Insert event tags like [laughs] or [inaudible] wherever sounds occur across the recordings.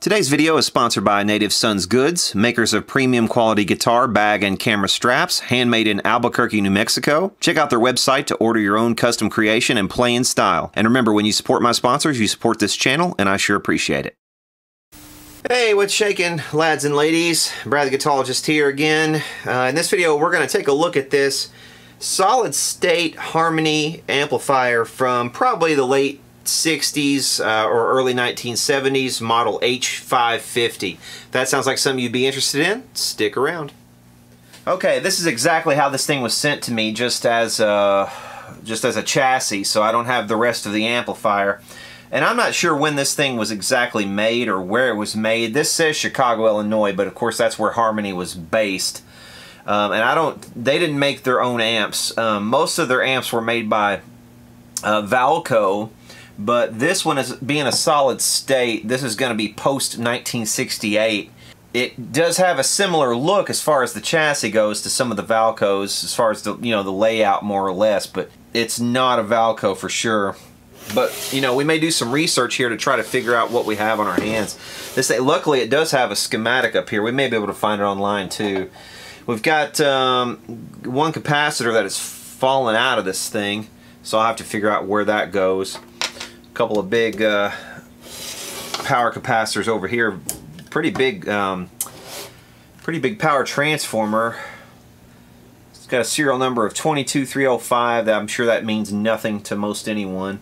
Today's video is sponsored by Native Sons Goods, makers of premium quality guitar, bag, and camera straps, handmade in Albuquerque, New Mexico. Check out their website to order your own custom creation and play in style. And remember, when you support my sponsors, you support this channel, and I sure appreciate it. Hey, what's shaking, lads and ladies? Brad the Guitologist here again. Uh, in this video, we're going to take a look at this solid state harmony amplifier from probably the late 60s uh, or early 1970s model H550. That sounds like something you'd be interested in? Stick around. Okay, this is exactly how this thing was sent to me just as a, just as a chassis, so I don't have the rest of the amplifier. And I'm not sure when this thing was exactly made or where it was made. This says Chicago, Illinois, but of course that's where Harmony was based. Um, and I don't, they didn't make their own amps. Um, most of their amps were made by uh, Valco, but this one is being a solid state. This is going to be post 1968. It does have a similar look as far as the chassis goes to some of the Valcos, as far as the you know the layout more or less, but it's not a Valco for sure. But you know we may do some research here to try to figure out what we have on our hands. This luckily it does have a schematic up here. We may be able to find it online too. We've got um, one capacitor that has fallen out of this thing, so I'll have to figure out where that goes couple of big uh, power capacitors over here. Pretty big, um, pretty big power transformer. It's got a serial number of 22305. I'm sure that means nothing to most anyone.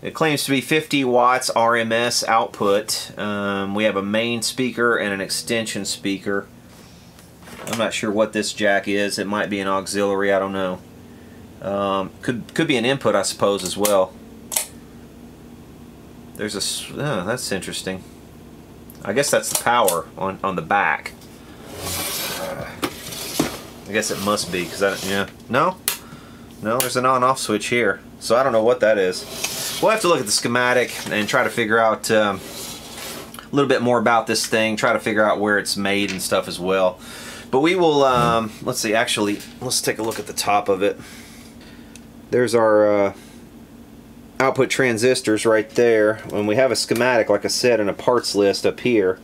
It claims to be 50 watts RMS output. Um, we have a main speaker and an extension speaker. I'm not sure what this jack is. It might be an auxiliary. I don't know. Um, could could be an input, I suppose, as well. There's a, oh, that's interesting. I guess that's the power on, on the back. I guess it must be, because I, yeah, no? No, there's an on-off switch here. So I don't know what that is. We'll have to look at the schematic and try to figure out um, a little bit more about this thing, try to figure out where it's made and stuff as well. But we will, um, let's see, actually, let's take a look at the top of it. There's our uh, output transistors right there. And we have a schematic like I said in a parts list up here.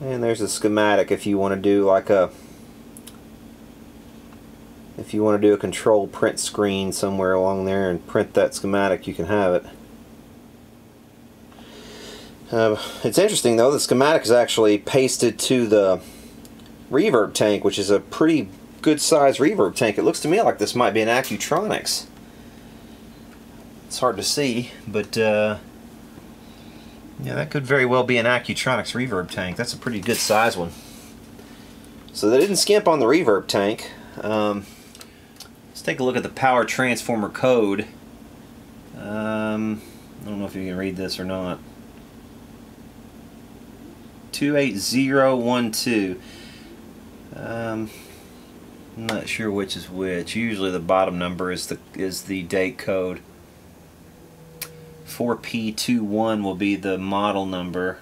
And there's a schematic if you want to do like a if you want to do a control print screen somewhere along there and print that schematic you can have it. Uh, it's interesting though the schematic is actually pasted to the reverb tank, which is a pretty good size reverb tank. It looks to me like this might be an Accutronics. It's hard to see, but uh, yeah, that could very well be an Accutronics reverb tank. That's a pretty good size one. So they didn't skimp on the reverb tank. Um, let's take a look at the power transformer code. Um, I don't know if you can read this or not. 28012. Um, I'm not sure which is which. Usually the bottom number is the is the date code. 4P21 will be the model number.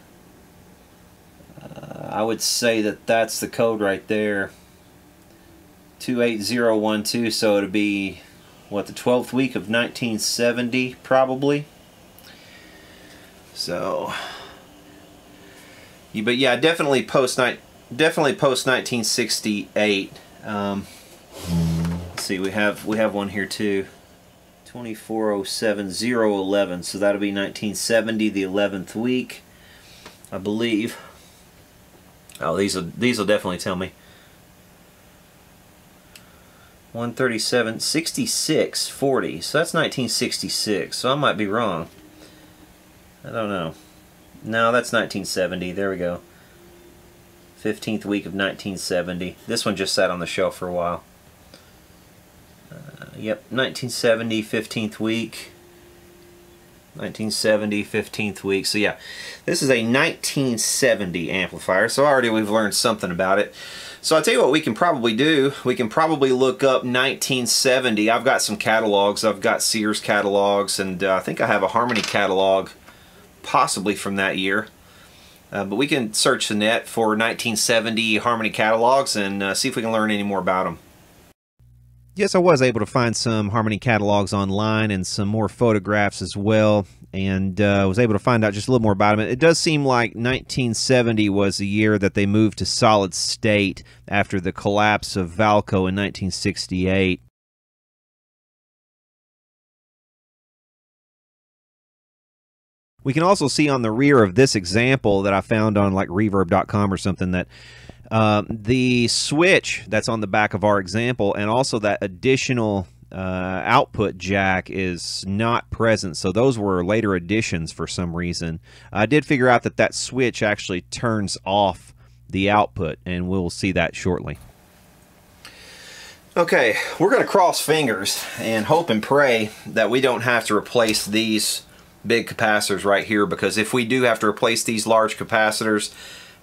Uh, I would say that that's the code right there. 28012, so it'll be what the 12th week of 1970 probably. So, but yeah, definitely post night definitely post 1968. Um, let's see, we have we have one here too. 2407011. So that'll be 1970, the 11th week, I believe. Oh, these will these will definitely tell me. 137, 66, 40. So that's 1966. So I might be wrong. I don't know. No, that's 1970. There we go. 15th week of 1970. This one just sat on the shelf for a while. Uh, yep, 1970, 15th week. 1970, 15th week. So yeah, this is a 1970 amplifier. So already we've learned something about it. So I'll tell you what we can probably do. We can probably look up 1970. I've got some catalogs. I've got Sears catalogs and uh, I think I have a Harmony catalog possibly from that year. Uh, but we can search the net for 1970 Harmony catalogs and uh, see if we can learn any more about them. yes, I was able to find some Harmony catalogs online and some more photographs as well, and uh, was able to find out just a little more about them. It does seem like 1970 was the year that they moved to solid state after the collapse of Valco in 1968. We can also see on the rear of this example that I found on like reverb.com or something that um, the switch that's on the back of our example and also that additional uh, output jack is not present. So those were later additions for some reason. I did figure out that that switch actually turns off the output and we'll see that shortly. Okay, we're going to cross fingers and hope and pray that we don't have to replace these big capacitors right here because if we do have to replace these large capacitors,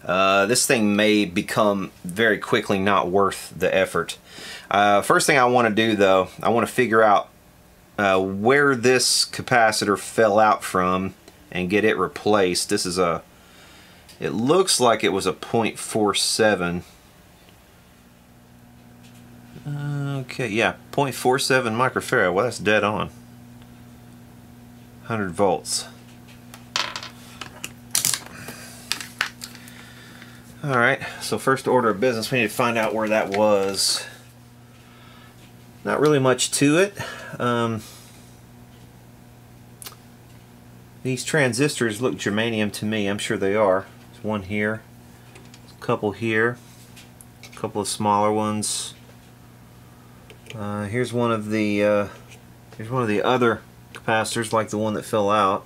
uh, this thing may become very quickly not worth the effort. Uh, first thing I want to do though, I want to figure out uh, where this capacitor fell out from and get it replaced. This is a, it looks like it was a 0.47. Okay, yeah, 0.47 microfarad. Well, that's dead on. 100 volts. Alright, so first order of business, we need to find out where that was. Not really much to it. Um, these transistors look germanium to me. I'm sure they are. There's one here, a couple here, a couple of smaller ones. Uh, here's one of the uh, here's one of the other capacitors like the one that fell out.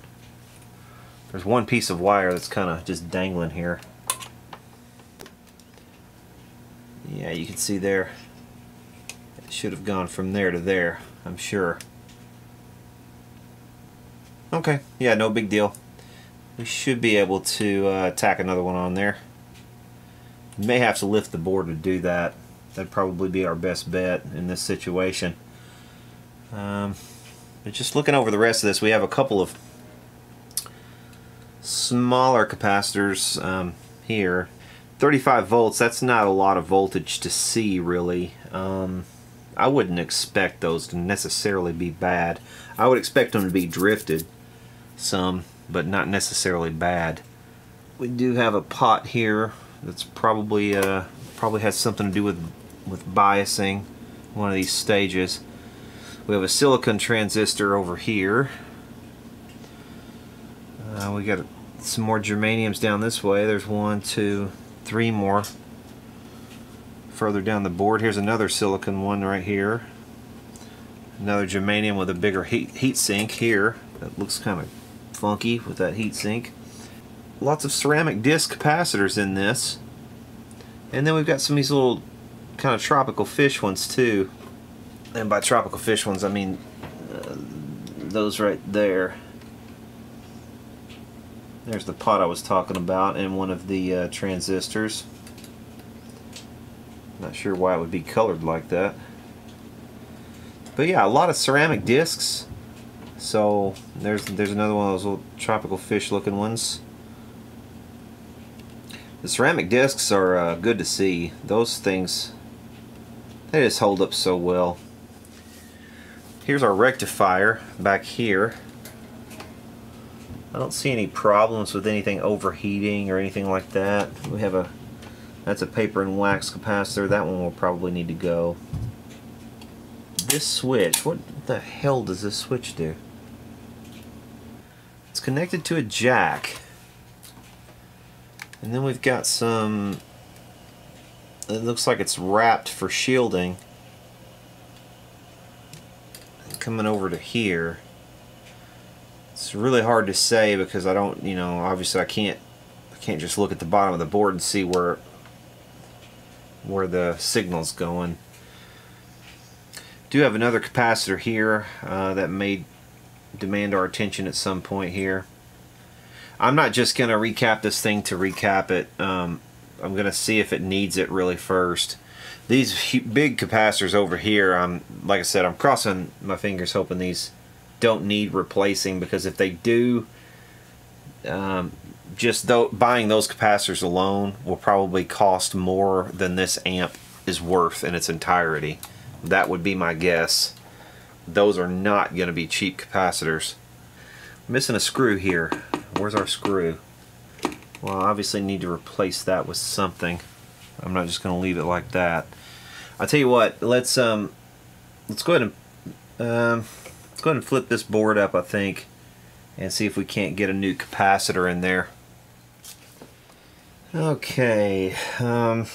There's one piece of wire that's kind of just dangling here. Yeah, you can see there. It should have gone from there to there, I'm sure. Okay, yeah, no big deal. We should be able to uh, tack another one on there. We may have to lift the board to do that. That'd probably be our best bet in this situation. Um, but just looking over the rest of this, we have a couple of smaller capacitors um, here. 35 volts, that's not a lot of voltage to see really. Um, I wouldn't expect those to necessarily be bad. I would expect them to be drifted some, but not necessarily bad. We do have a pot here that's probably uh, probably has something to do with with biasing one of these stages. We have a silicon transistor over here. Uh, we got some more germaniums down this way. There's one, two, three more further down the board. Here's another silicon one right here. Another germanium with a bigger heat, heat sink here. That looks kind of funky with that heat sink. Lots of ceramic disc capacitors in this. And then we've got some of these little kind of tropical fish ones too and by tropical fish ones I mean uh, those right there. There's the pot I was talking about and one of the uh, transistors. Not sure why it would be colored like that. But yeah a lot of ceramic discs. So there's there's another one of those little tropical fish looking ones. The ceramic discs are uh, good to see. Those things they just hold up so well Here's our rectifier back here. I don't see any problems with anything overheating or anything like that. We have a that's a paper and wax capacitor. That one will probably need to go. This switch, what the hell does this switch do? It's connected to a jack. And then we've got some it looks like it's wrapped for shielding coming over to here it's really hard to say because I don't you know obviously I can't I can't just look at the bottom of the board and see where where the signal's going. Do have another capacitor here uh, that may demand our attention at some point here. I'm not just gonna recap this thing to recap it. Um, I'm gonna see if it needs it really first these big capacitors over here, I'm like I said, I'm crossing my fingers hoping these don't need replacing because if they do, um, just th buying those capacitors alone will probably cost more than this amp is worth in its entirety. That would be my guess. Those are not going to be cheap capacitors. missing a screw here. Where's our screw? Well, I obviously need to replace that with something. I'm not just going to leave it like that. I'll tell you what. Let's um, let's go ahead and um, let's go ahead and flip this board up. I think, and see if we can't get a new capacitor in there. Okay. Um,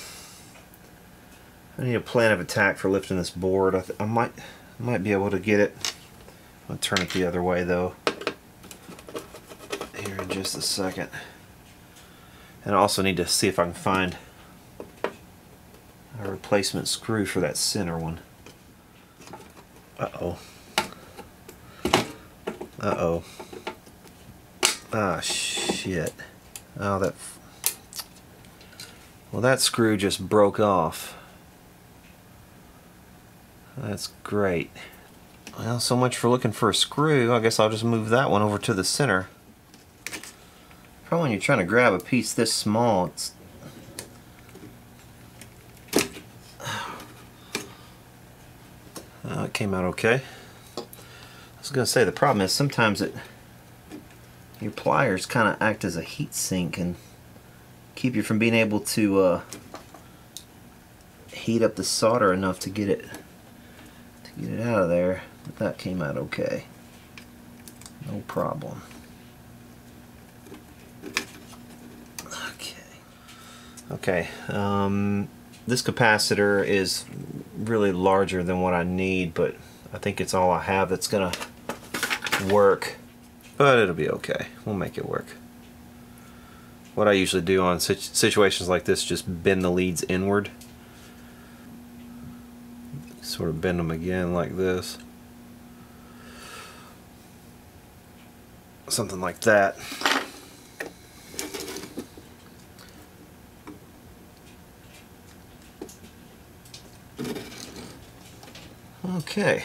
I need a plan of attack for lifting this board. I, I might might be able to get it. I'll turn it the other way though. Here in just a second. And I also need to see if I can find a replacement screw for that center one. Uh-oh. Uh-oh. Ah, shit. Oh, that... Well, that screw just broke off. That's great. Well, so much for looking for a screw. I guess I'll just move that one over to the center. Probably when you're trying to grab a piece this small, it's Uh, it came out okay. I was going to say the problem is sometimes it your pliers kind of act as a heat sink and keep you from being able to uh, heat up the solder enough to get it to get it out of there, but that came out okay. No problem. Okay. Okay. Um, this capacitor is really larger than what I need, but I think it's all I have that's to work. But it'll be okay. We'll make it work. What I usually do on situations like this, just bend the leads inward sort of bend them again like this. Something like that. Okay.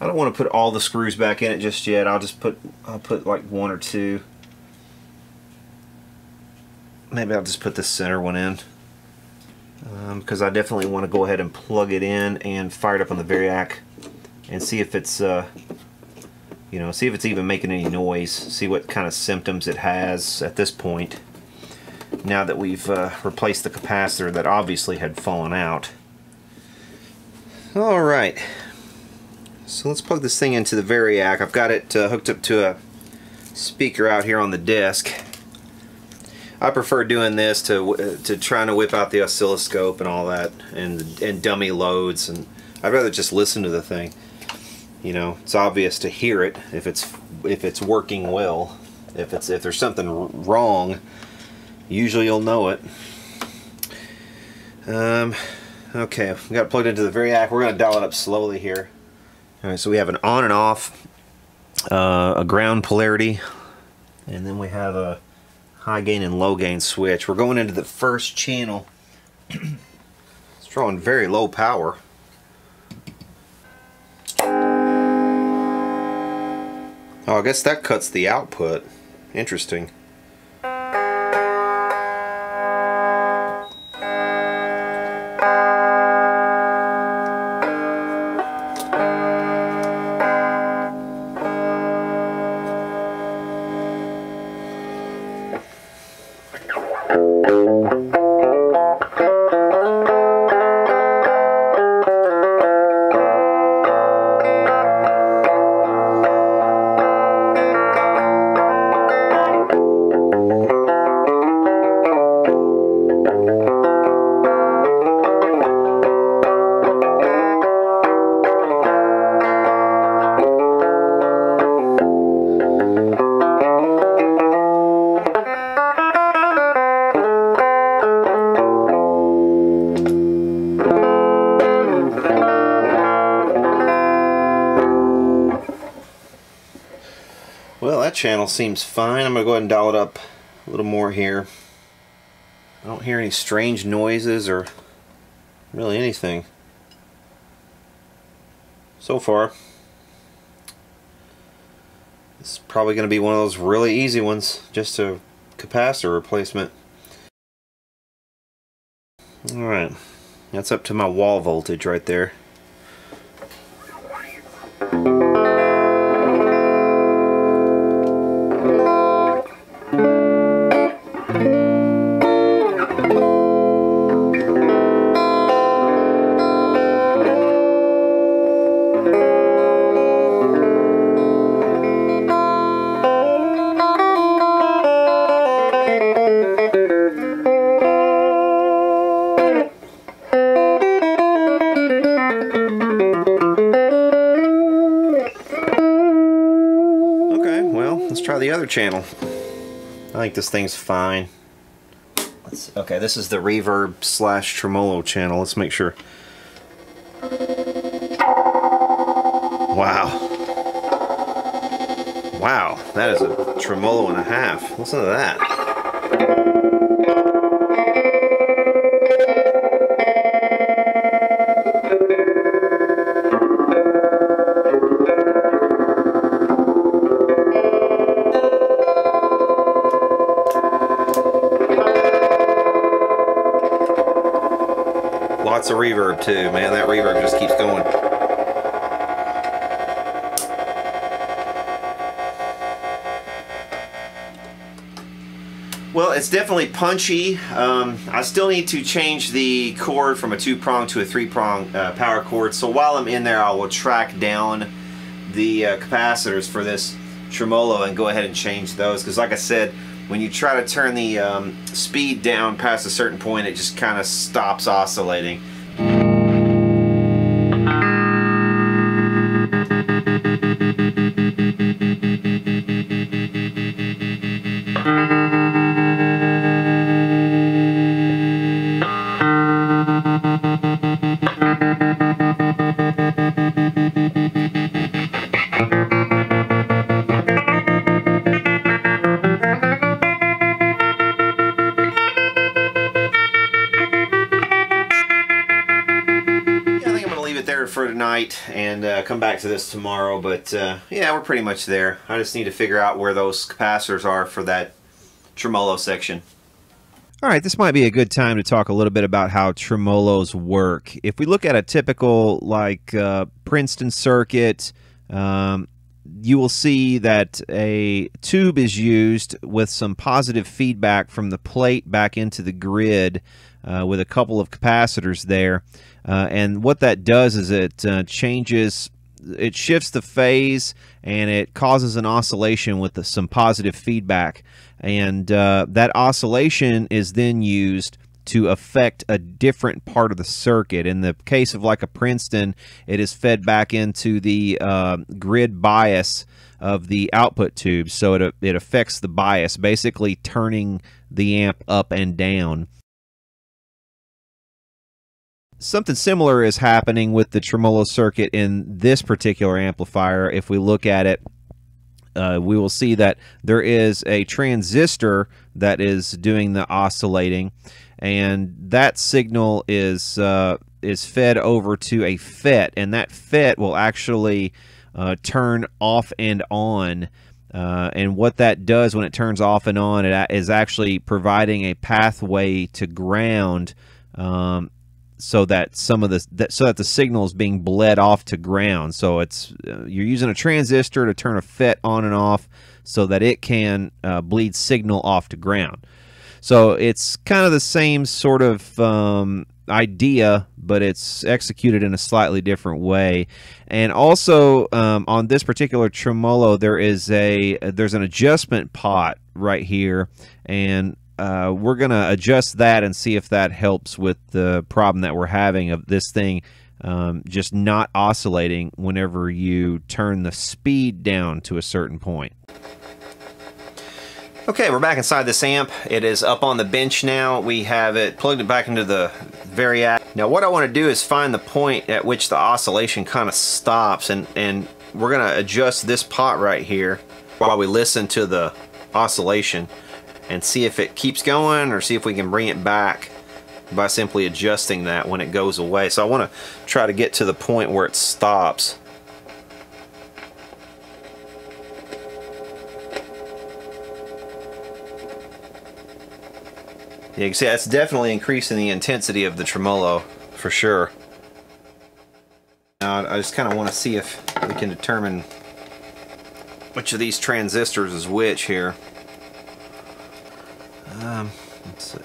I don't want to put all the screws back in it just yet. I'll just put I'll put like one or two. Maybe I'll just put the center one in because um, I definitely want to go ahead and plug it in and fire it up on the Variac and see if it's uh, you know see if it's even making any noise see what kind of symptoms it has at this point now that we've uh, replaced the capacitor that obviously had fallen out alright so let's plug this thing into the Variac I've got it uh, hooked up to a speaker out here on the desk I prefer doing this to to trying to whip out the oscilloscope and all that and and dummy loads and I'd rather just listen to the thing. You know, it's obvious to hear it if it's if it's working well. If it's if there's something wrong, usually you'll know it. Um, okay, we got it plugged into the Variac. We're gonna dial it up slowly here. All right, so we have an on and off, uh, a ground polarity, and then we have a high gain and low gain switch. We're going into the first channel. [clears throat] it's drawing very low power. Oh, I guess that cuts the output. Interesting. Channel seems fine. I'm going to go ahead and dial it up a little more here. I don't hear any strange noises or really anything. So far. It's probably going to be one of those really easy ones, just a capacitor replacement. Alright, That's up to my wall voltage right there. Channel. I think this thing's fine. Let's, okay, this is the reverb slash tremolo channel. Let's make sure. Wow. Wow, that is a tremolo and a half. Listen to that. Reverb too, man. That reverb just keeps going. Well, it's definitely punchy. Um, I still need to change the cord from a two-prong to a three-prong uh, power cord. So while I'm in there, I will track down the uh, capacitors for this tremolo and go ahead and change those. Because like I said, when you try to turn the um, speed down past a certain point, it just kind of stops oscillating. To this tomorrow but uh, yeah we're pretty much there I just need to figure out where those capacitors are for that tremolo section all right, this might be a good time to talk a little bit about how tremolos work. If we look at a typical like uh, Princeton circuit, um, you will see that a tube is used with some positive feedback from the plate back into the grid uh, with a couple of capacitors there. Uh, and what that does is it uh, changes, it shifts the phase and it causes an oscillation with the, some positive feedback. And uh, that oscillation is then used to affect a different part of the circuit. In the case of like a Princeton, it is fed back into the uh, grid bias of the output tube. So it, it affects the bias, basically turning the amp up and down. Something similar is happening with the tremolo circuit in this particular amplifier. If we look at it, uh, we will see that there is a transistor that is doing the oscillating, and that signal is uh, is fed over to a FET, and that FET will actually uh, turn off and on. Uh, and what that does when it turns off and on, it is actually providing a pathway to ground um, so that some of the that, so that the signal is being bled off to ground. So it's uh, you're using a transistor to turn a FET on and off so that it can uh, bleed signal off to ground. So it's kind of the same sort of um, idea, but it's executed in a slightly different way. And also um, on this particular tremolo, there is a there's an adjustment pot right here, and uh, we're going to adjust that and see if that helps with the problem that we're having of this thing um, just not oscillating whenever you turn the speed down to a certain point. Okay, we're back inside this amp. It is up on the bench now. We have it plugged it back into the Variac. Now what I want to do is find the point at which the oscillation kind of stops and, and we're going to adjust this pot right here while we listen to the oscillation and see if it keeps going or see if we can bring it back by simply adjusting that when it goes away. So I want to try to get to the point where it stops. Yeah, you can see that's definitely increasing the intensity of the tremolo. for sure. Now I just kind of want to see if we can determine which of these transistors is which here. Um, let's see.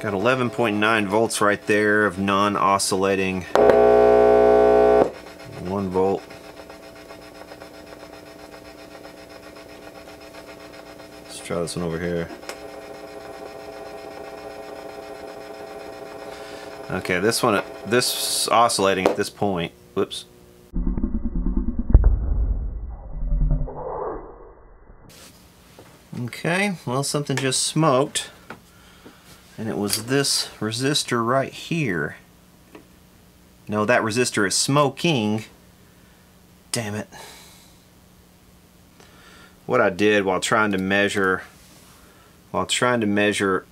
Got 11.9 volts right there of non-oscillating 1 volt. Let's try this one over here. Okay, this one, this oscillating at this point. Whoops. Okay, well something just smoked. And it was this resistor right here. No, that resistor is smoking. Damn it. What I did while trying to measure while trying to measure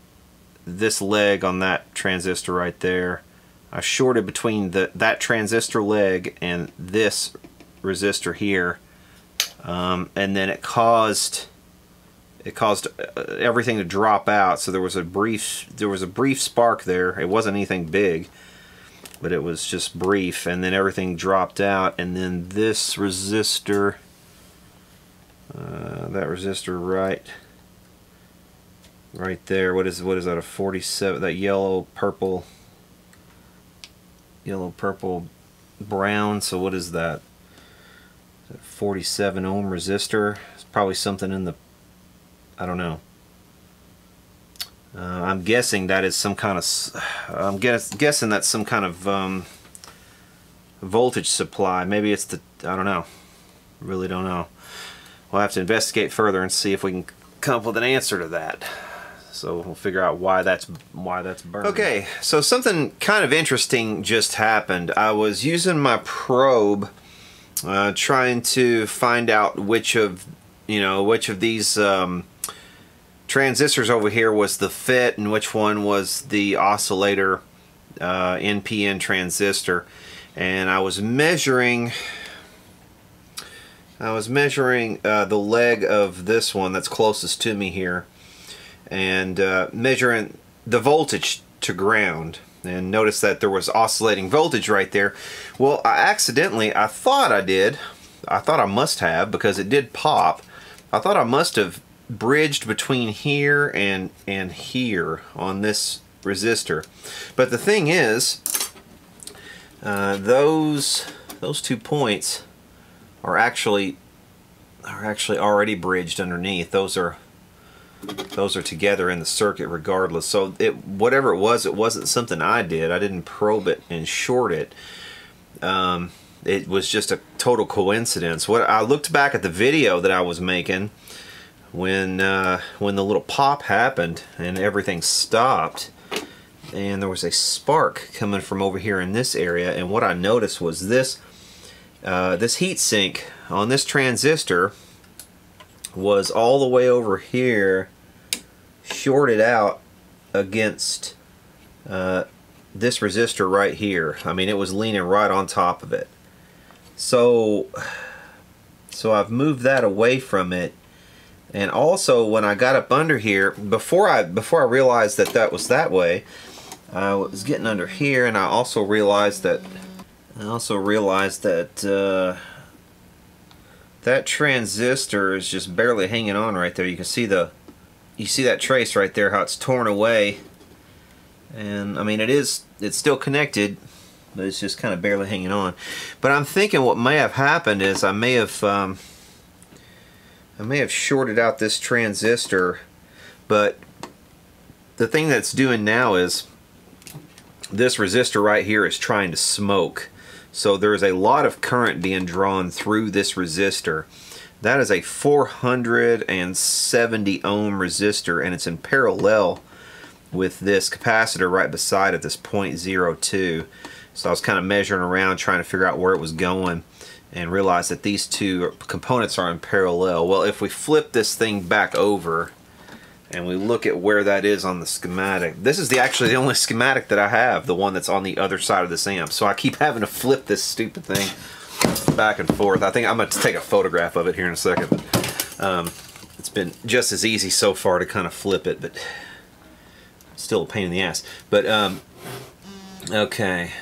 this leg on that transistor right there, I shorted between the that transistor leg and this resistor here. Um, and then it caused it caused uh, everything to drop out so there was a brief there was a brief spark there. It wasn't anything big but it was just brief and then everything dropped out and then this resistor uh, that resistor right right there what is what is that a 47 that yellow purple yellow purple brown so what is that? 47 ohm resistor? It's probably something in the I don't know. Uh, I'm guessing that is some kind of. [sighs] I'm guess, guessing that's some kind of um, voltage supply. Maybe it's the. I don't know. Really don't know. We'll have to investigate further and see if we can come up with an answer to that. So we'll figure out why that's why that's burned. Okay, so something kind of interesting just happened. I was using my probe, uh, trying to find out which of you know which of these. Um, transistors over here was the FET and which one was the oscillator uh, NPN transistor. And I was measuring I was measuring uh, the leg of this one that's closest to me here and uh, measuring the voltage to ground. And notice that there was oscillating voltage right there. Well I accidentally I thought I did. I thought I must have because it did pop. I thought I must have bridged between here and and here on this resistor. But the thing is uh, those those two points are actually are actually already bridged underneath. Those are those are together in the circuit regardless. So it whatever it was it wasn't something I did. I didn't probe it and short it. Um, it was just a total coincidence. What I looked back at the video that I was making when uh, when the little pop happened and everything stopped and there was a spark coming from over here in this area and what I noticed was this uh, this heat sink on this transistor was all the way over here shorted out against uh, this resistor right here. I mean it was leaning right on top of it. So so I've moved that away from it and also when I got up under here, before I before I realized that that was that way, I was getting under here and I also realized that I also realized that uh, that transistor is just barely hanging on right there. You can see the you see that trace right there how it's torn away and I mean it is it's still connected but it's just kind of barely hanging on but I'm thinking what may have happened is I may have um, I may have shorted out this transistor, but the thing that's doing now is this resistor right here is trying to smoke. So there's a lot of current being drawn through this resistor. That is a 470 ohm resistor and it's in parallel with this capacitor right beside it, this 0.02. So I was kind of measuring around trying to figure out where it was going and realize that these two components are in parallel. Well, if we flip this thing back over and we look at where that is on the schematic, this is the actually the only schematic that I have, the one that's on the other side of this amp. So I keep having to flip this stupid thing back and forth. I think I'm going to take a photograph of it here in a second. But, um, it's been just as easy so far to kind of flip it, but still a pain in the ass. But um, okay,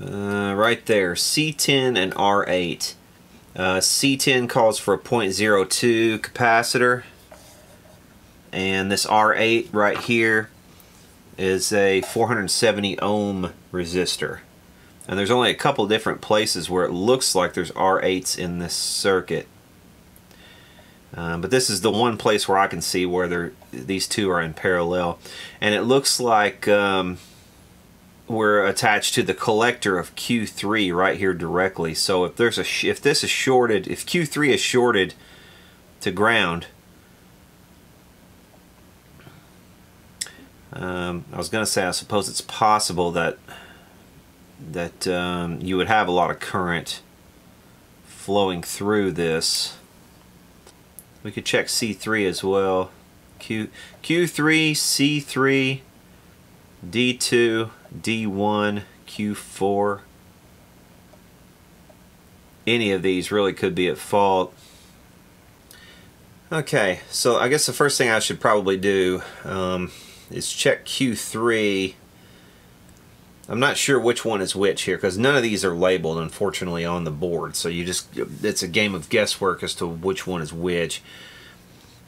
uh, right there, C10 and R8. Uh, C10 calls for a 0.02 capacitor, and this R8 right here is a 470 ohm resistor. And there's only a couple different places where it looks like there's R8s in this circuit. Um, but this is the one place where I can see where these two are in parallel. And it looks like um, we're attached to the collector of Q3 right here directly. So if there's a if this is shorted, if Q3 is shorted to ground, um, I was going to say I suppose it's possible that that um, you would have a lot of current flowing through this. We could check C3 as well. Q Q3, C3, D2, D1, Q4. Any of these really could be at fault. Okay, so I guess the first thing I should probably do um, is check Q3. I'm not sure which one is which here because none of these are labeled unfortunately on the board so you just it's a game of guesswork as to which one is which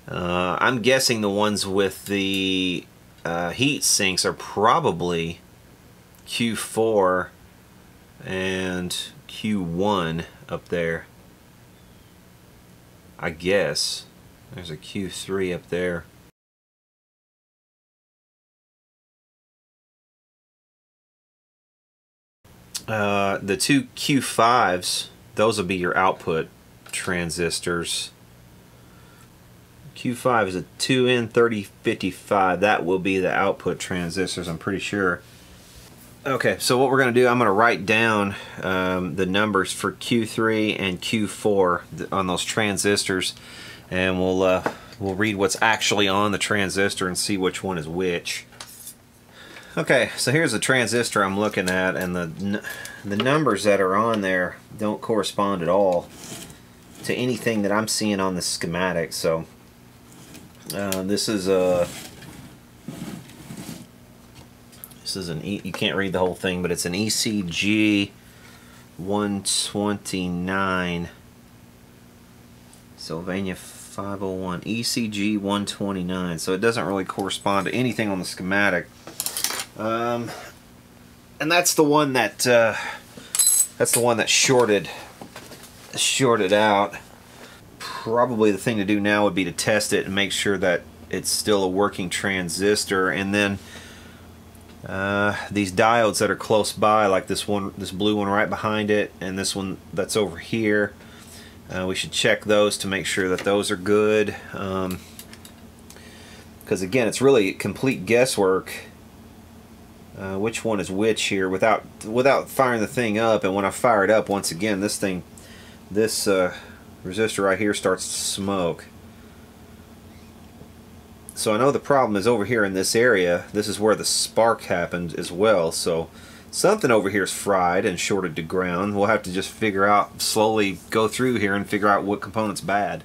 uh, I'm guessing the ones with the uh, heat sinks are probably Q4 and Q1 up there. I guess. There's a Q3 up there. Uh, the two Q5s, those will be your output transistors. Q5 is a 2N3055. That will be the output transistors, I'm pretty sure. Okay, so what we're going to do, I'm going to write down um, the numbers for Q3 and Q4 on those transistors, and we'll uh, we'll read what's actually on the transistor and see which one is which. Okay, so here's the transistor I'm looking at, and the the numbers that are on there don't correspond at all to anything that I'm seeing on the schematic. So uh, this is a this is an e you can't read the whole thing, but it's an ECG 129 Sylvania 501 ECG 129. So it doesn't really correspond to anything on the schematic. Um, and that's the one that uh, that's the one that shorted shorted out probably the thing to do now would be to test it and make sure that it's still a working transistor and then uh, these diodes that are close by like this one this blue one right behind it and this one that's over here uh, we should check those to make sure that those are good because um, again it's really complete guesswork uh, which one is which here without without firing the thing up and when I fire it up once again this thing this uh, resistor right here starts to smoke. So I know the problem is over here in this area. This is where the spark happened as well. So something over here is fried and shorted to ground. We'll have to just figure out, slowly go through here and figure out what component's bad.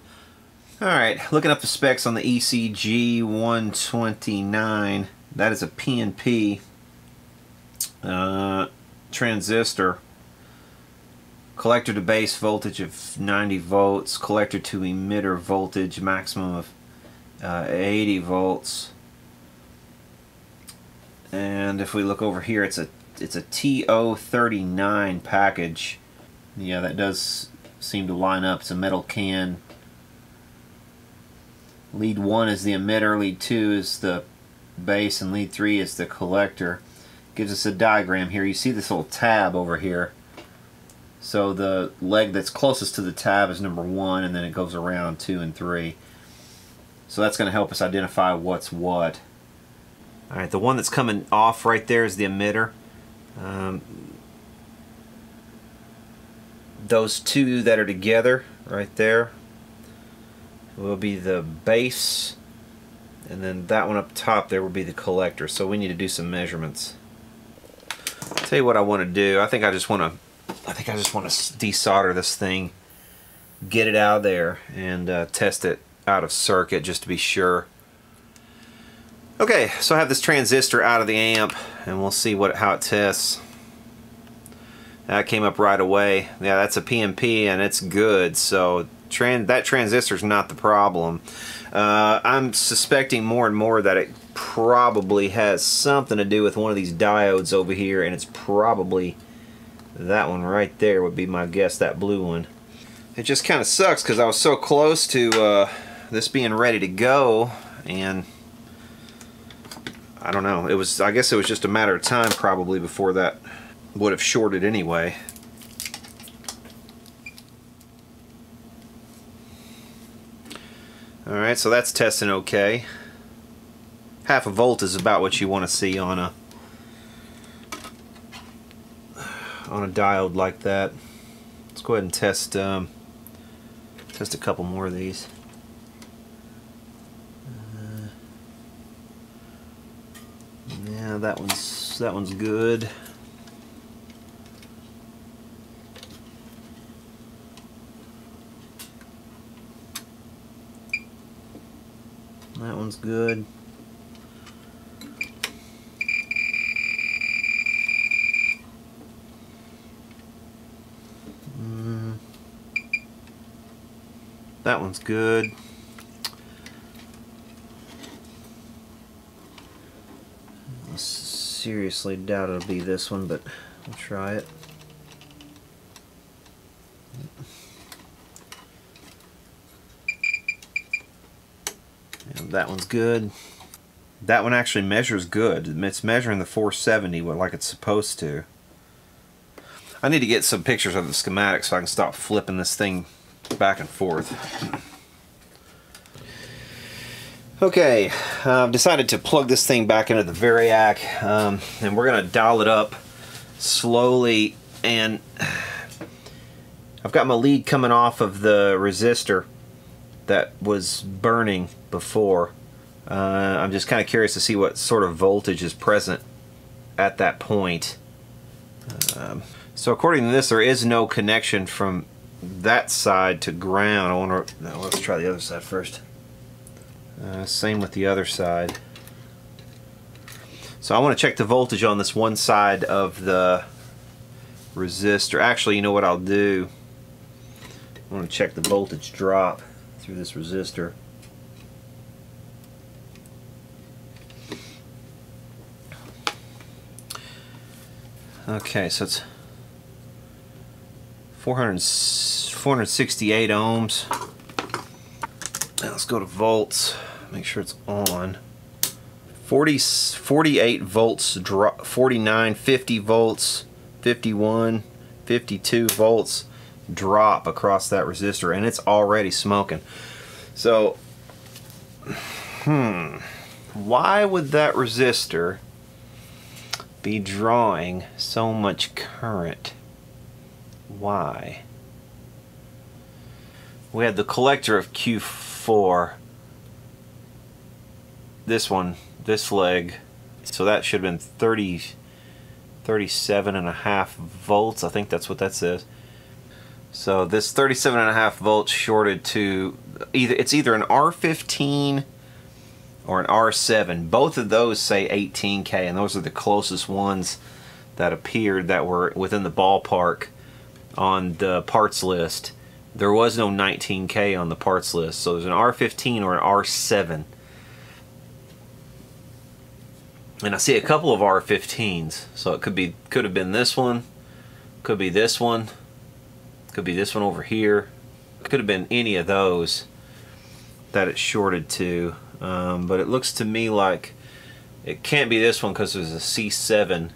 Alright, looking up the specs on the ECG 129. That is a PNP uh, transistor collector to base voltage of 90 volts, collector to emitter voltage maximum of uh, 80 volts. And if we look over here, it's a it's a TO39 package. Yeah, that does seem to line up. It's a metal can. Lead 1 is the emitter, lead 2 is the base, and lead 3 is the collector. Gives us a diagram here. You see this little tab over here so the leg that's closest to the tab is number one, and then it goes around two and three. So that's going to help us identify what's what. All right, the one that's coming off right there is the emitter. Um, those two that are together right there will be the base and then that one up top there will be the collector so we need to do some measurements I'll tell you what I want to do I think I just want to I think I just want to desolder this thing, get it out of there, and uh, test it out of circuit just to be sure. Okay, so I have this transistor out of the amp and we'll see what how it tests. That came up right away. Yeah, that's a PNP and it's good. So tran that transistor is not the problem. Uh, I'm suspecting more and more that it probably has something to do with one of these diodes over here and it's probably that one right there would be my guess, that blue one. It just kind of sucks because I was so close to uh, this being ready to go and I don't know. It was I guess it was just a matter of time probably before that would have shorted anyway. Alright, so that's testing okay. Half a volt is about what you want to see on a on a diode like that. Let's go ahead and test um, test a couple more of these. Uh, yeah, that one's that one's good. That one's good. Mm. That one's good. I seriously doubt it'll be this one, but we'll try it. that one's good. That one actually measures good. It's measuring the 470 like it's supposed to. I need to get some pictures of the schematic so I can stop flipping this thing back and forth. Okay, I've decided to plug this thing back into the Variac um, and we're going to dial it up slowly and [sighs] I've got my lead coming off of the resistor that was burning before. Uh, I'm just kind of curious to see what sort of voltage is present at that point. Um, so according to this, there is no connection from that side to ground. I wonder. No, let's try the other side first. Uh, same with the other side. So I want to check the voltage on this one side of the resistor. Actually, you know what I'll do? I want to check the voltage drop through this resistor. Okay, so it's 400, 468 ohms. Now let's go to volts, make sure it's on. 40, 48 volts, 49, 50 volts, 51, 52 volts drop across that resistor and it's already smoking. So, hmm, why would that resistor be drawing so much current? Why? We had the collector of Q4. For this one, this leg. So that should have been 30, 37 and a half volts. I think that's what that says. So this 37 and a half volts shorted to either it's either an R15 or an R7. Both of those say 18K and those are the closest ones that appeared that were within the ballpark on the parts list. There was no 19K on the parts list. So there's an R15 or an R7. And I see a couple of R15s. So it could be could have been this one, could be this one could be this one over here. Could have been any of those that it's shorted to. Um, but it looks to me like it can't be this one because there's a C7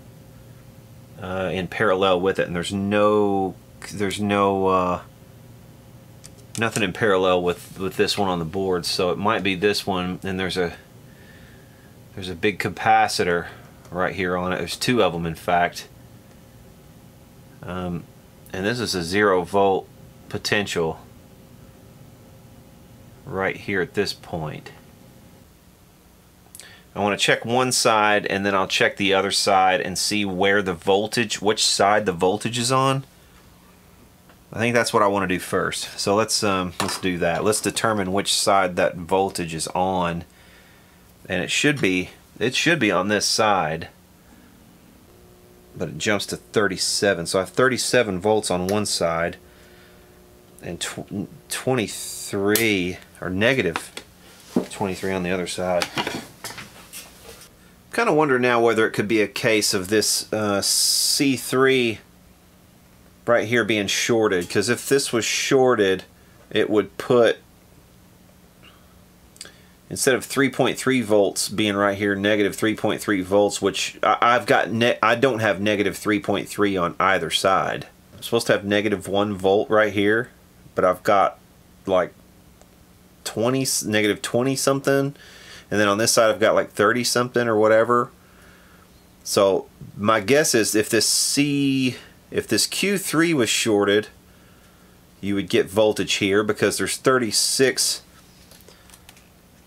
uh, in parallel with it, and there's no there's no uh, nothing in parallel with with this one on the board. So it might be this one, and there's a there's a big capacitor right here on it. There's two of them, in fact. Um, and this is a zero volt potential right here at this point. I want to check one side and then I'll check the other side and see where the voltage, which side the voltage is on. I think that's what I want to do first. So let's um, let's do that. Let's determine which side that voltage is on and it should be it should be on this side but it jumps to 37 so I have 37 volts on one side and tw 23 or negative 23 on the other side kind of wonder now whether it could be a case of this uh, C3 right here being shorted because if this was shorted it would put instead of 3.3 volts being right here negative 3.3 volts which I, have got I don't have negative 3.3 on either side. I'm supposed to have negative 1 volt right here but I've got like 20 negative 20 something and then on this side I've got like 30 something or whatever. So my guess is if this C if this Q3 was shorted you would get voltage here because there's 36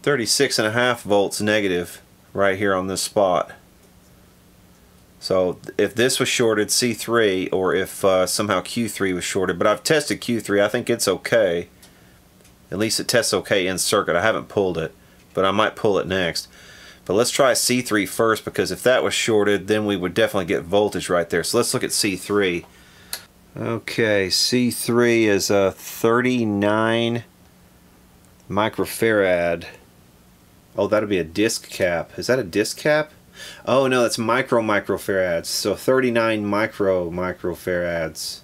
36 and a half volts negative right here on this spot. So if this was shorted C3 or if uh, somehow Q3 was shorted, but I've tested Q3, I think it's okay. At least it tests okay in circuit. I haven't pulled it, but I might pull it next. But let's try C3 first because if that was shorted, then we would definitely get voltage right there. So let's look at C3. Okay, C3 is a 39 microfarad. Oh, that'll be a disc cap. Is that a disc cap? Oh no, that's micro microfarads. So 39 micro microfarads.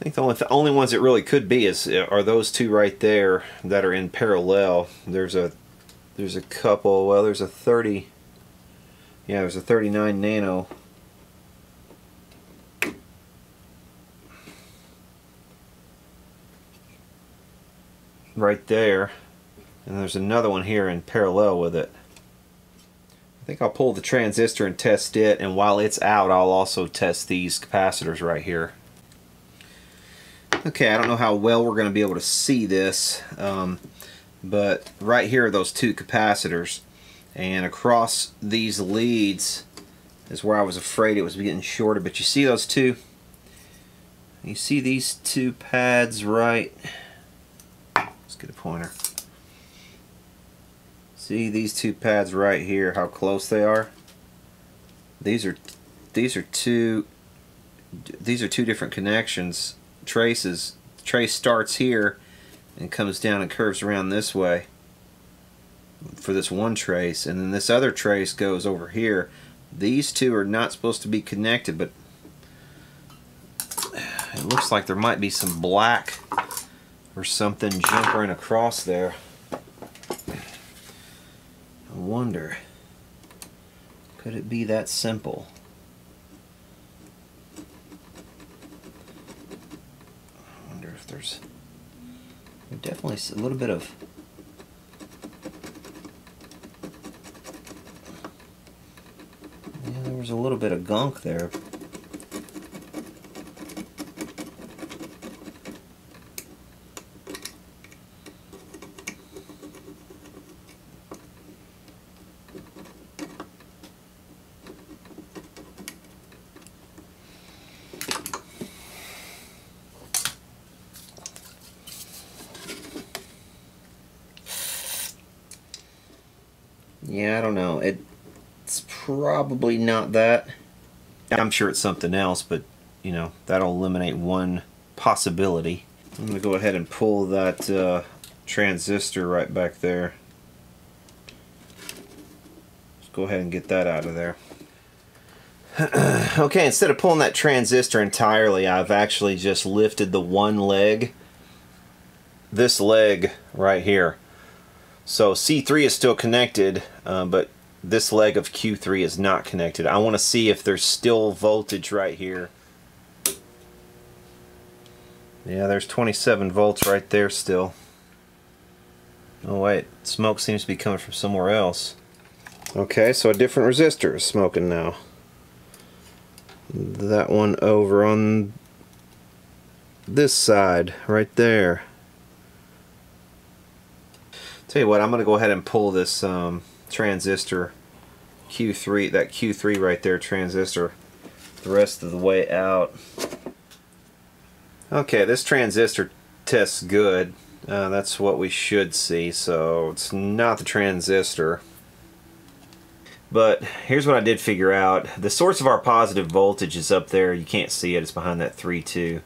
I think the only, the only ones it really could be is uh, are those two right there that are in parallel. There's a there's a couple. Well, there's a 30. Yeah, there's a 39 nano. Right there. And there's another one here in parallel with it. I think I'll pull the transistor and test it, and while it's out, I'll also test these capacitors right here. Okay, I don't know how well we're going to be able to see this, um, but right here are those two capacitors, and across these leads is where I was afraid it was getting shorter but you see those two? You see these two pads right? Let's get a pointer. See these two pads right here, how close they are? These are these are two these are two different connections, traces. trace starts here and comes down and curves around this way for this one trace and then this other trace goes over here. These two are not supposed to be connected but it looks like there might be some black or something jumpering across there I wonder, could it be that simple? I wonder if there's definitely a little bit of yeah, there was a little bit of gunk there Yeah, I don't know. It, it's probably not that. I'm sure it's something else, but, you know, that'll eliminate one possibility. I'm going to go ahead and pull that uh, transistor right back there. Let's go ahead and get that out of there. [clears throat] okay, instead of pulling that transistor entirely, I've actually just lifted the one leg. This leg right here. So C3 is still connected, uh, but this leg of Q3 is not connected. I want to see if there's still voltage right here. Yeah, there's 27 volts right there still. Oh wait, smoke seems to be coming from somewhere else. Okay, so a different resistor is smoking now. That one over on this side, right there. Tell you what, I'm going to go ahead and pull this um, transistor Q3, that Q3 right there transistor, the rest of the way out. Okay, this transistor tests good. Uh, that's what we should see, so it's not the transistor. But here's what I did figure out. The source of our positive voltage is up there. You can't see it. It's behind that 3-2.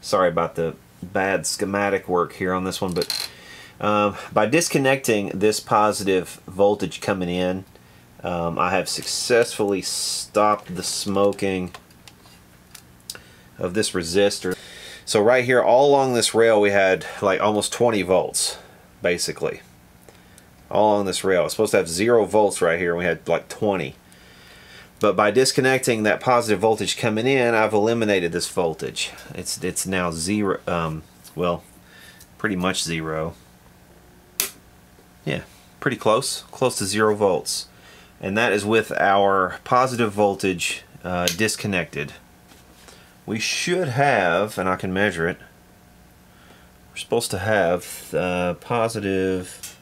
Sorry about the bad schematic work here on this one, but um, by disconnecting this positive voltage coming in, um, I have successfully stopped the smoking of this resistor. So right here, all along this rail, we had like almost 20 volts, basically. All along this rail. It's supposed to have zero volts right here, and we had like 20. But by disconnecting that positive voltage coming in, I've eliminated this voltage. It's it's now zero, um, well, pretty much zero. Yeah, pretty close, close to zero volts. And that is with our positive voltage uh, disconnected. We should have, and I can measure it, we're supposed to have uh, positive,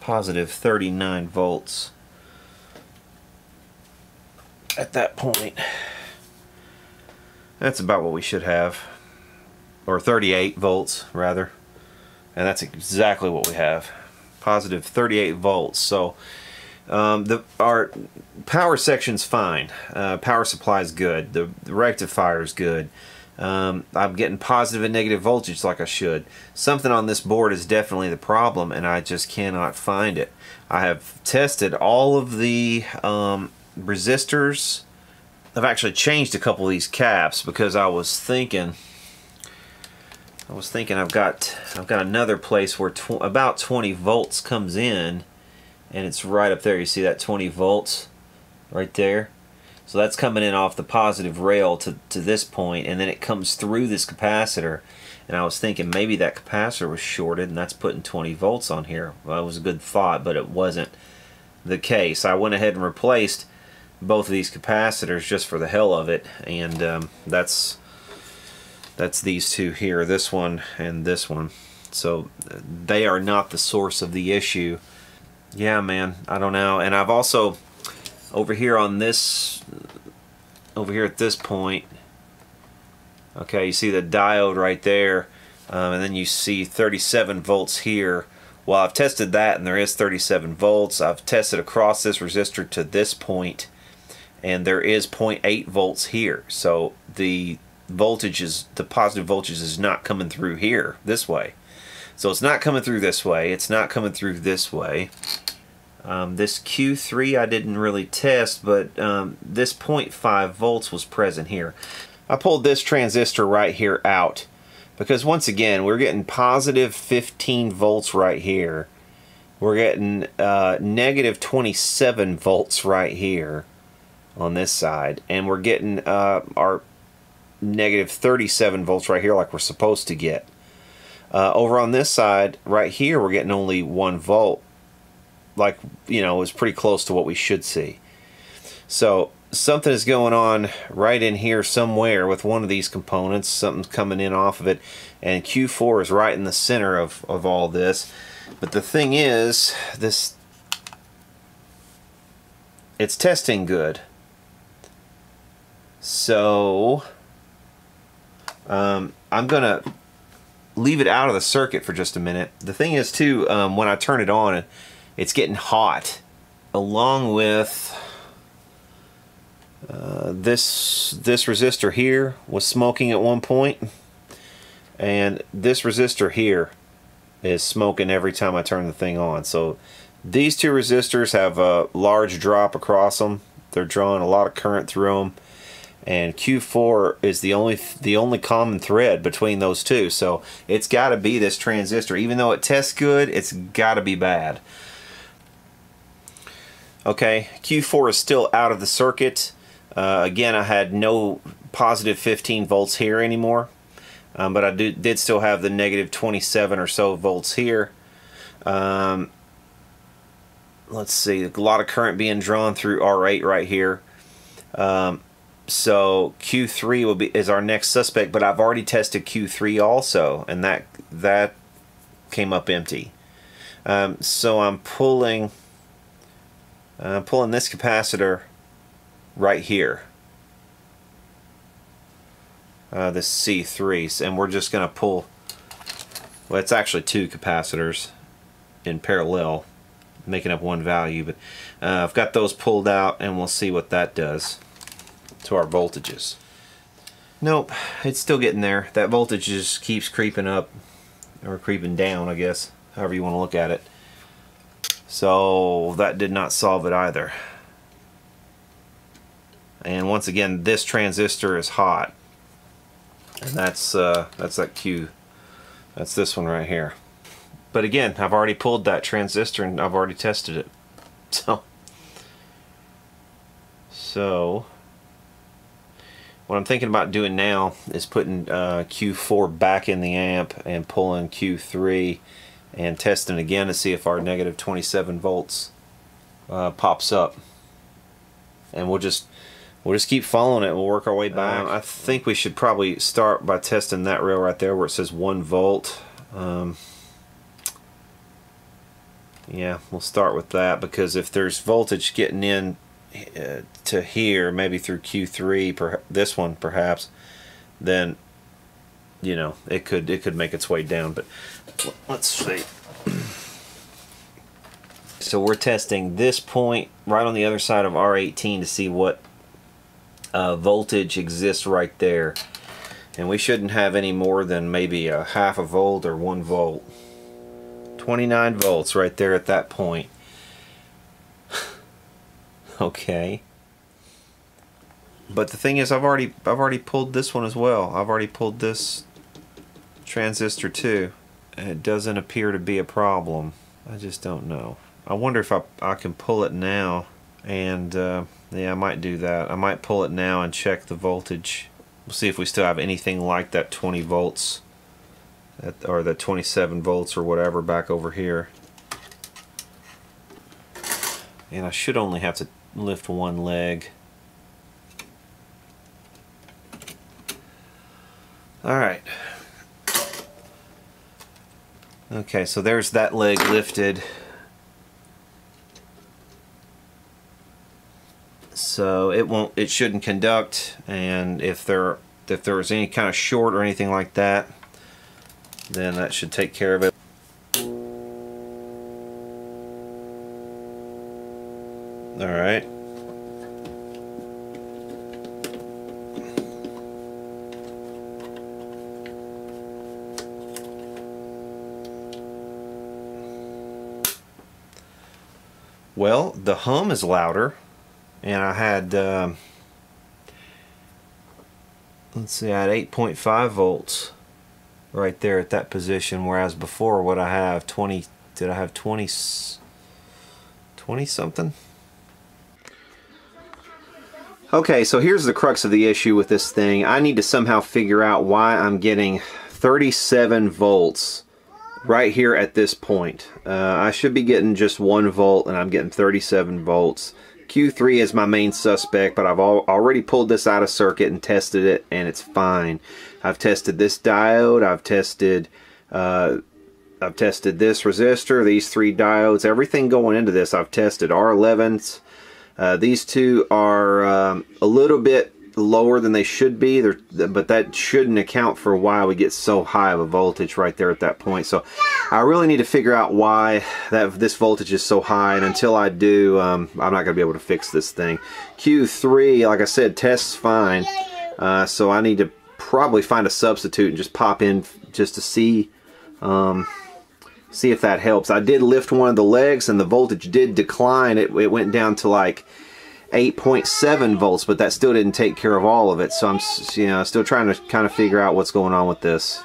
positive 39 volts at that point. That's about what we should have. Or 38 volts, rather. And that's exactly what we have. Positive 38 volts. So um, the our power section's fine. Uh, power supply is good. The, the rectifier is good. Um, I'm getting positive and negative voltage like I should. Something on this board is definitely the problem, and I just cannot find it. I have tested all of the um, resistors. I've actually changed a couple of these caps because I was thinking I was thinking I've got I've got another place where tw about 20 volts comes in and it's right up there. You see that 20 volts right there? So that's coming in off the positive rail to, to this point and then it comes through this capacitor. And I was thinking maybe that capacitor was shorted and that's putting 20 volts on here. Well it was a good thought but it wasn't the case. I went ahead and replaced both of these capacitors just for the hell of it and um, that's that's these two here this one and this one. So they are not the source of the issue. Yeah man I don't know. And I've also over here on this over here at this point okay you see the diode right there um, and then you see 37 volts here. Well I've tested that and there is 37 volts. I've tested across this resistor to this point and there is 0.8 volts here. So the voltage is the positive voltage is not coming through here this way. So it's not coming through this way. It's not coming through this way. Um, this Q3 I didn't really test but um, this 0.5 volts was present here. I pulled this transistor right here out because once again we're getting positive 15 volts right here. We're getting uh, negative 27 volts right here on this side and we're getting uh, our negative 37 volts right here like we're supposed to get. Uh, over on this side right here we're getting only one volt. Like you know it's pretty close to what we should see. So something is going on right in here somewhere with one of these components. Something's coming in off of it. And Q4 is right in the center of, of all this. But the thing is this it's testing good. So um, I'm going to leave it out of the circuit for just a minute. The thing is too, um, when I turn it on, it's getting hot along with uh, this this resistor here was smoking at one point and this resistor here is smoking every time I turn the thing on. So these two resistors have a large drop across them they're drawing a lot of current through them and Q4 is the only the only common thread between those two. So it's got to be this transistor. Even though it tests good it's got to be bad. Okay Q4 is still out of the circuit. Uh, again I had no positive 15 volts here anymore. Um, but I do, did still have the negative 27 or so volts here. Um, let's see a lot of current being drawn through R8 right here. Um, so Q3 will be is our next suspect, but I've already tested Q3 also, and that that came up empty. Um, so I'm pulling uh, pulling this capacitor right here. Uh, this C3, and we're just going to pull well it's actually two capacitors in parallel making up one value but uh, I've got those pulled out and we'll see what that does to our voltages. Nope it's still getting there. That voltage just keeps creeping up or creeping down I guess however you want to look at it. So that did not solve it either. And once again this transistor is hot. And that's uh, that's that Q. That's this one right here. But again I've already pulled that transistor and I've already tested it. [laughs] So so what I'm thinking about doing now is putting uh, Q4 back in the amp and pulling Q3 and testing again to see if our negative 27 volts uh, pops up. And we'll just we'll just keep following it. We'll work our way back. um, I think we should probably start by testing that rail right there where it says 1 volt. Um, yeah we'll start with that because if there's voltage getting in uh, to here, maybe through Q3, per, this one perhaps, then you know it could it could make its way down. But let's see. [clears throat] So we're testing this point right on the other side of R18 to see what uh, voltage exists right there. And we shouldn't have any more than maybe a half a volt or one volt. 29 volts right there at that point. Okay. But the thing is, I've already I've already pulled this one as well. I've already pulled this transistor too, and it doesn't appear to be a problem. I just don't know. I wonder if I I can pull it now, and uh, yeah, I might do that. I might pull it now and check the voltage. We'll see if we still have anything like that 20 volts, or the 27 volts or whatever back over here. And I should only have to lift one leg. All right. Okay, so there's that leg lifted. So it won't it shouldn't conduct and if there if there was any kind of short or anything like that, then that should take care of it. All right. Well, the hum is louder, and I had, um, let's see, I had 8.5 volts right there at that position, whereas before what I have, 20, did I have 20, 20 something? Okay, so here's the crux of the issue with this thing. I need to somehow figure out why I'm getting 37 volts right here at this point. Uh, I should be getting just 1 volt and I'm getting 37 volts. Q3 is my main suspect, but I've al already pulled this out of circuit and tested it and it's fine. I've tested this diode, I've tested uh, I've tested this resistor, these three diodes, everything going into this I've tested. R11s, uh, these two are um, a little bit lower than they should be, but that shouldn't account for why we get so high of a voltage right there at that point. So I really need to figure out why that this voltage is so high, and until I do, um, I'm not going to be able to fix this thing. Q3, like I said, tests fine, uh, so I need to probably find a substitute and just pop in just to see um, see if that helps. I did lift one of the legs and the voltage did decline. It, it went down to like 8.7 volts, but that still didn't take care of all of it. So I'm you know still trying to kind of figure out what's going on with this.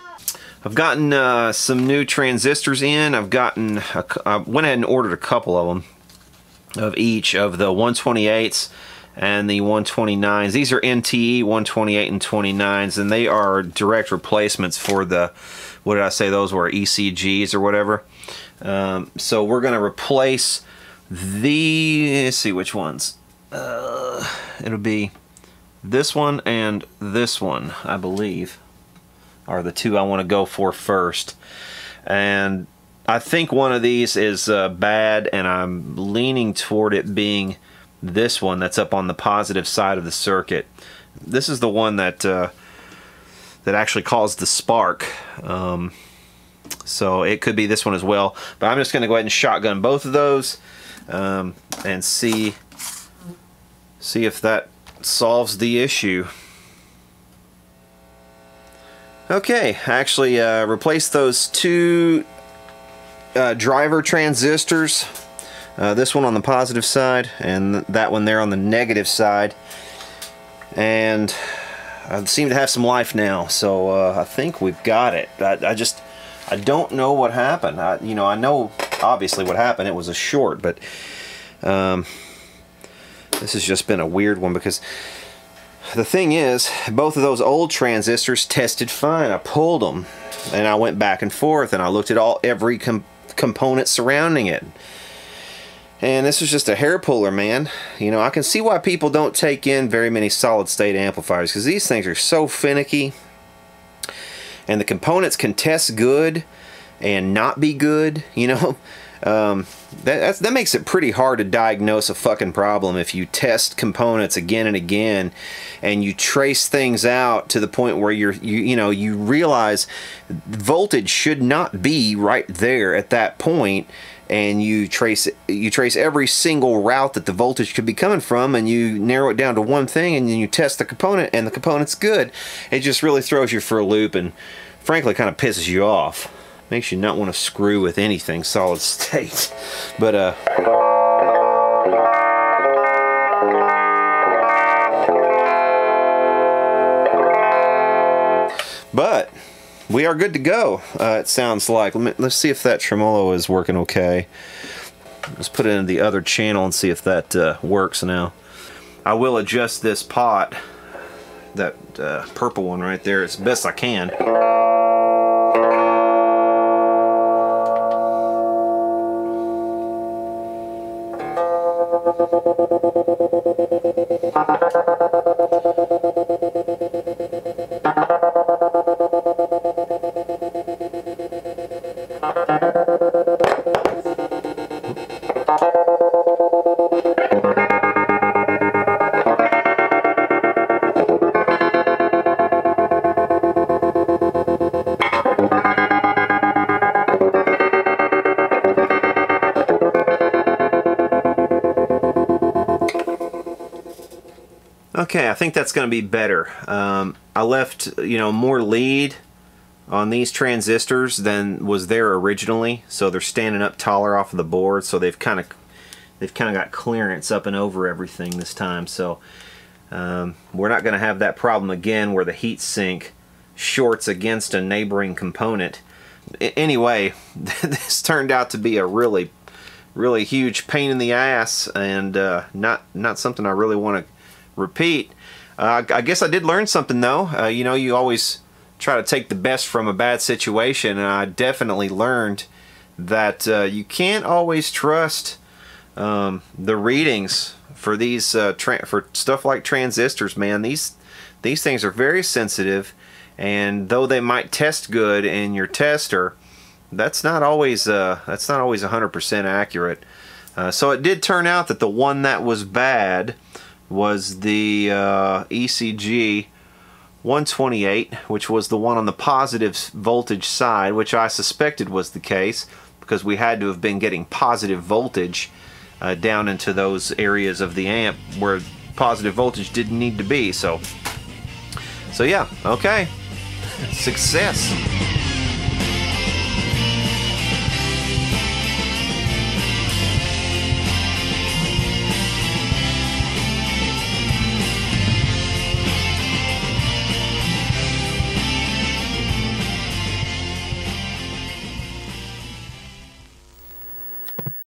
I've gotten uh, some new transistors in. I've gotten, a, I went ahead and ordered a couple of them of each of the 128s and the 129s. These are NTE 128 and 29s, and they are direct replacements for the what did I say? Those were ECGs or whatever. Um, so we're gonna replace the see which ones. Uh, it'll be this one and this one I believe are the two I want to go for first. And I think one of these is uh, bad and I'm leaning toward it being this one that's up on the positive side of the circuit. This is the one that uh, that actually caused the spark. Um, So it could be this one as well. But I'm just going to go ahead and shotgun both of those um, and see see if that solves the issue. Okay, I actually uh, replaced those two uh, driver transistors. Uh, this one on the positive side and that one there on the negative side. And I seem to have some life now, so uh, I think we've got it. I, I, just, I don't know what happened. I, you know, I know obviously what happened. It was a short, but um, this has just been a weird one because the thing is, both of those old transistors tested fine. I pulled them and I went back and forth and I looked at all every com component surrounding it. And this is just a hair puller, man. You know, I can see why people don't take in very many solid state amplifiers because these things are so finicky. And the components can test good and not be good, [laughs] you know. Um, that, that makes it pretty hard to diagnose a fucking problem if you test components again and again and you trace things out to the point where you're you you know you realize voltage should not be right there at that point and you trace you trace every single route that the voltage could be coming from and you narrow it down to one thing and then you test the component and the component's good. It just really throws you for a loop and frankly kind of pisses you off. Makes you not want to screw with anything solid state. [laughs] But uh but we are good to go uh, it sounds like. Let let's see if that tremolo is working okay. Let's put it in the other channel and see if that uh, works now. I will adjust this pot that uh, purple one right there as best I can Okay, I think that's going to be better. Um, I left, you know, more lead on these transistors than was there originally, so they're standing up taller off of the board, so they've kind of they've kind of got clearance up and over everything this time. So um, we're not going to have that problem again where the heat sink shorts against a neighboring component. I anyway, [laughs] this turned out to be a really, really huge pain in the ass, and uh, not not something I really want to repeat. Uh, I guess I did learn something though. Uh, you know, you always try to take the best from a bad situation, and I definitely learned that uh, you can't always trust um, the readings for these uh, for stuff like transistors. Man, these these things are very sensitive, and though they might test good in your tester, that's not always uh, that's not always 100% accurate. Uh, so it did turn out that the one that was bad was the uh, ECG 128, which was the one on the positive voltage side, which I suspected was the case because we had to have been getting positive voltage uh, down into those areas of the amp where positive voltage didn't need to be. So, so yeah, okay, success.